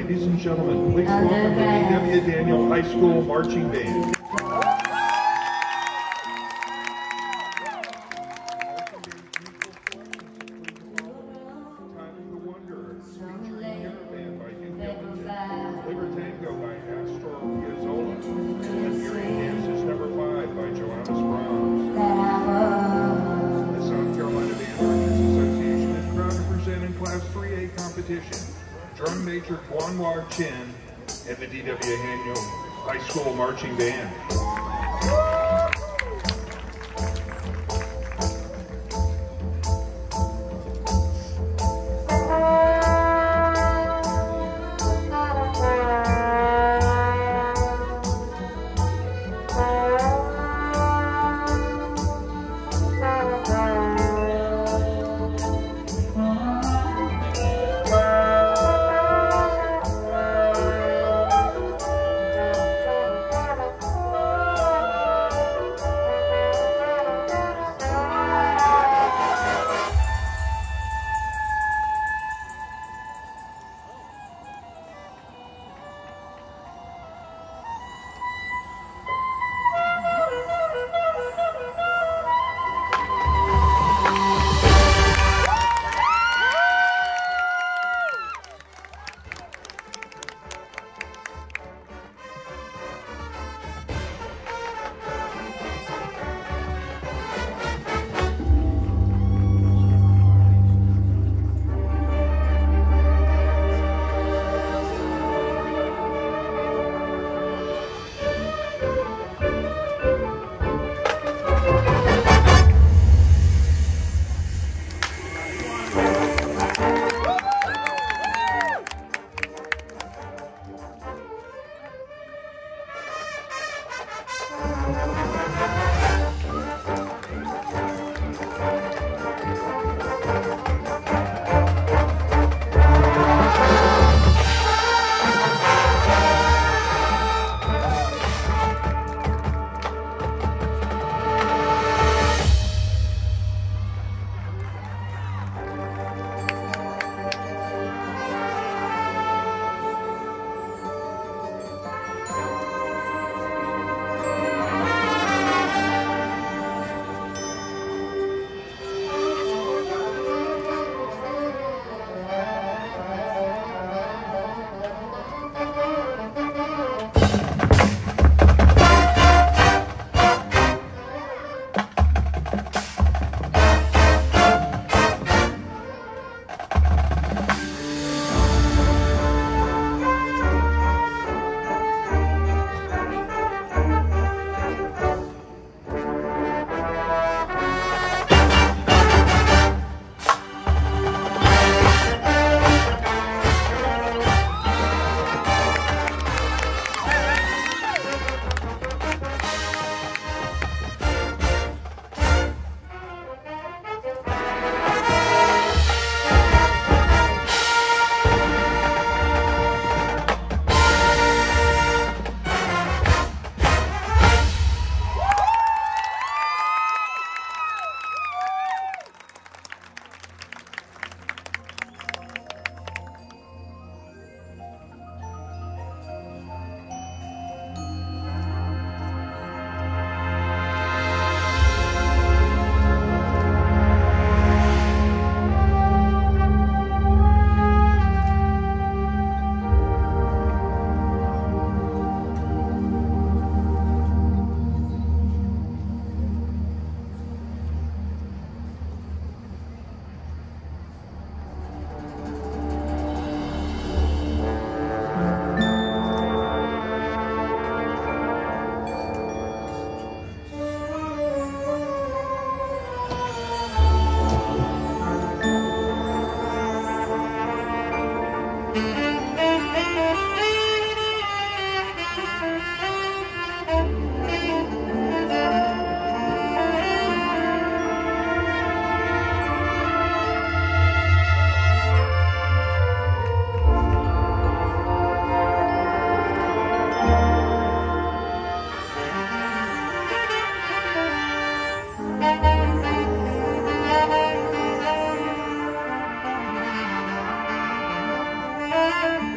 Ladies and gentlemen, please welcome the D.W. Daniel High School Marching Band. Guanwar Chin and the DW Daniel High School Marching Band. Bye.